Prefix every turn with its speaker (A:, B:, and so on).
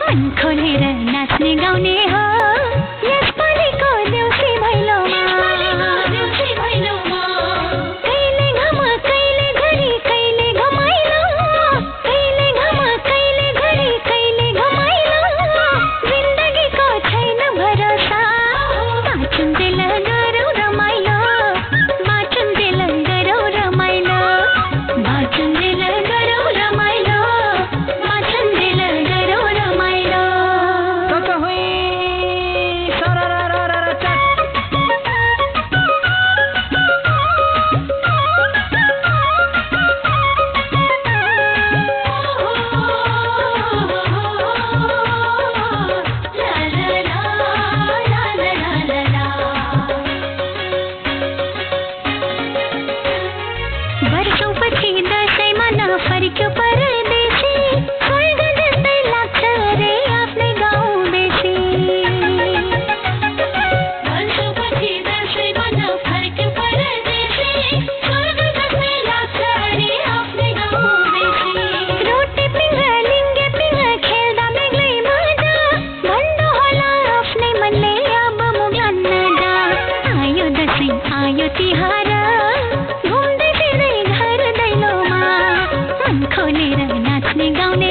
A: मन खोलेर नाच्ने गाउने हो। रह नाचने गाउने